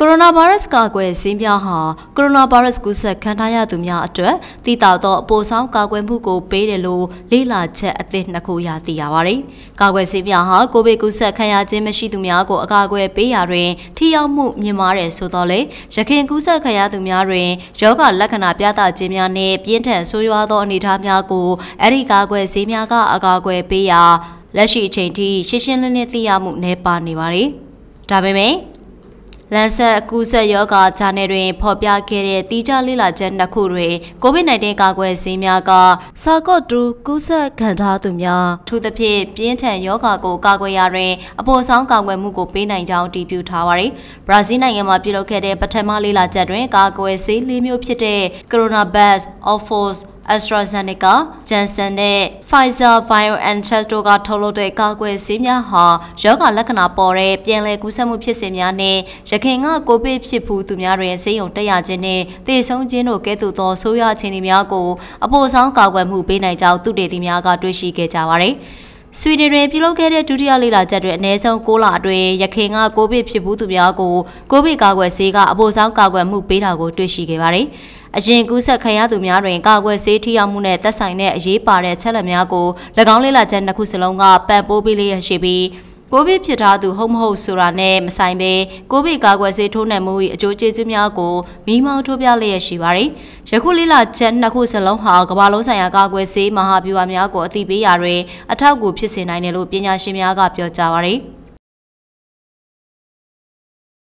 ကိုရိုနာဗိုင်းရပ်စ်ကာကွယ်ဆေးများဟာကိုရိုနာဗိုင်းရပ်စ်ကူးစက်ခံထားရသူများအတွက်တည်တောက်သောအပိုဆောင်ကာကွယ်မှုကိုပေးတယ်လို့လေ့လာချက်အသစ်နှစ်ခုရသိရပါတယ်။ကာကွယ်ဆေးများဟာကိုဗစ်ကူးစက်ခံရခြင်းမရှိသူများကိုအကာအကွယ်ပေးရာတွင်ထိရောက်မှုမြင့်မားတယ်ဆိုတော့လေရခင်ကူးစက်ခံရသူများတွင်ယောဂလက္ခဏာပြသခြင်းများနှင့်ပြင်းထန်ဆိုးရွားသောအနေအထားများကိုအဲ့ဒီကာကွယ်ဆေးများကအကာအကွယ်ပေးရာလက်ရှိအချိန်ထိရှင်းရှင်းလင်းလင်းသိရမှုနည်းပါနေပါတယ်။ဒါပေမဲ့ လန်ဆက်အကူဆက်ယောဂဂျာနယ်တွင်ဖော်ပြခဲ့တဲ့တီးခြားလေ့လာချက်နှစ်ခုတွင် COVID-19 ကာကွယ်ဆေးများကစာကော့တူကူးစက်ခံထားသူများထို့သဖြင့်ပြင်းထန်ယောဂကိုကာကွယ်ရာတွင်အပေါ်ဆောင်ကာကွယ်မှုကိုပေးနိုင်ကြောင်းတည်ပြုထားပါသည်။ဘရာဇီးနိုင်ငံမှာပြုလုပ်ခဲ့တဲ့ပထမလေ့လာချက်တွင်ကာကွယ်ဆေးလေးမျိုးဖြစ်တဲ့ Coronavac, Oxford AstraZeneca, Janssen နဲ့ Pfizer BioNTech တို့ကထုတ်လုပ်တဲ့ကာကွယ်ဆေးများဟာရောဂါလက္ခဏာပေါ်တဲ့ပြန်လည်ကူးစက်မှုဖြစ်စဉ်များနဲ့ရခင်ကကိုဗစ်ဖြစ်ဖူးသူများတွင်ဆေးရုံတက်ရခြင်းနဲ့သေဆုံးခြင်းတို့ကဲ့သို့သောဆိုးရွားခြင်းတွေများကိုအပိုဆောင်ကာကွယ်မှုပေးနိုင်ကြောင်းသုတေသီများကတွေ့ရှိခဲ့ကြပါတယ်။ဆွီဒင်တွင်ပြုလုပ်ခဲ့တဲ့ဒုတိယလေ့လာချက်တွင်အနည်းဆုံး6လအတွင်းရခင်ကကိုဗစ်ဖြစ်ဘူးသူများကိုကိုဗစ်ကာကွယ်ဆေးကအပိုဆောင်ကာကွယ်မှုပေးတာကိုတွေ့ရှိခဲ့ပါတယ်။ အရင်ကူးစက်ခံရသူများတွင်ကာကွယ်ဆေးထိရောက်မှုနဲ့သက်ဆိုင်တဲ့အရေးပါတဲ့ချက်လက်များကို၎င်းလေးလာချက်နှစ်ခုစလုံးကပံ့ပိုးပေးလျက်ရှိပြီးကိုဗစ်ဖြစ်ထားသူဟုတ်မဟုတ်ဆိုတာနဲ့မဆိုင်ပဲကိုဗစ်ကာကွယ်ဆေးထိုးနှံမှု၏အကျိုးကျေးဇူးများကိုမိမောင်းထိုးပြလျက်ရှိပါတယ်။ယခုလေးလာချက်နှစ်ခုစလုံးဟာကမ္ဘာလုံးဆိုင်ရာကာကွယ်ဆေးမဟာဗျူဟာများကိုအသိပေးရာတွင်အထောက်အကူဖြစ်စေနိုင်တယ်လို့ပညာရှင်များကပြောကြားပါတယ်။